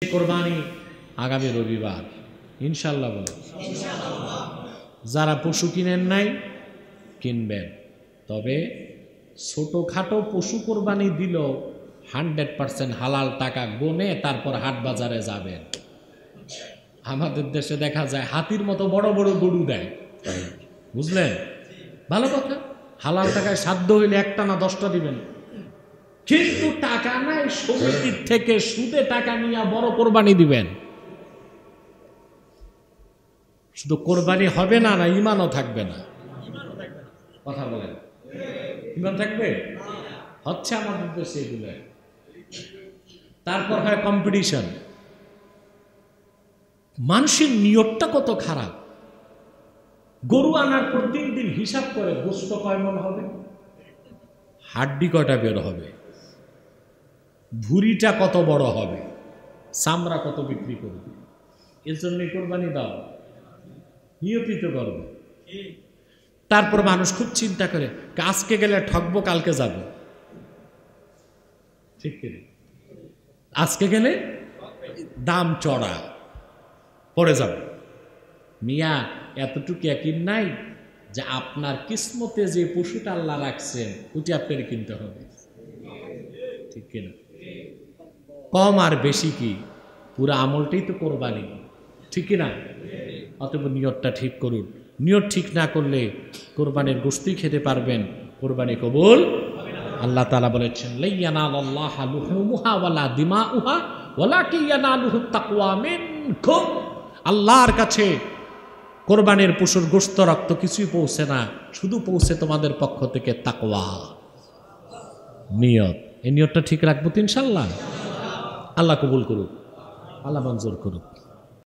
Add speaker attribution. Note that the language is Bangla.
Speaker 1: কোরবানি আগামী রবিবার ইনশাল্লাহ বলে। যারা পশু কিনেন নাই, কিনবেন। তবে ছোটোখাটো পশু কোরবানি দিল হান্ড্রেড পার্সেন্ট হালাল টাকা গনে তারপর হাট বাজারে যাবেন। আমাদের দেশে দেখা যায়, হাতির মতো বড় বড় গরু দেয়। বুঝলেন? ভালো কথা। হালাল টাকায় সাধ্য হইলে একটা না দশটা দিবেন। কিন্তু টাকা নাই, সমিতির থেকে সুদে টাকা নিয়ে বড় কোরবানি দিবেন। শুধু কোরবানি হবে না না ইমানও থাকবে না। কথা বলেন। ইমান থাকবে? হচ্ছে আমাদের দেশে এগুলো। তারপর হয় কম্পিটিশন মানুষের নিয়তটা কত খারাপ। গরু আনার পর দিন হিসাব করে গোস্ত কয় মন হবে? হাড্ডি কয়টা বের হবে? ভুঁড়িটা কত বড় হবে? চামড়া কত বিক্রি করবে? এর জন্য কোরবানি দাও। নিয়তিত করবে। তারপর মানুষ খুব চিন্তা করে, আজকে গেলে ঠকবো, কালকে যাব। ঠিক আজকে গেলে দাম চড়া। পরে যাব। মিয়া, এতটুকু একিন নাই যে আপনার কিসমতে যে পশুটা আল্লাহ রাখছেন ওটি আপনার কিনতে হবে। ঠিক কিনা কম আর বেশি কি? পুরো আমলটাই তো কোরবানি। ঠিক না অতএব নিয়তটা ঠিক করুন। নিয়ত ঠিক না করলে কোরবানির গোস্তুই খেতে পারবেন, কোরবানি কবুল আল্লাহ তালা বলেছেন ইয়ানালুহু তাকওয়া মিনকুম। আল্লাহর কাছে কোরবানির পশুর গোস্ত, রক্ত কিছুই পৌঁছে না, শুধু পৌঁছে তোমাদের পক্ষ থেকে তাকওয়া। নিয়ত। এই নিয়তটা ঠিক রাখব তো ইনশাল্লাহ আল্লাহ কবুল করুক আল্লাহ মঞ্জুর করুক।